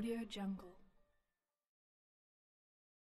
Audio Jungle.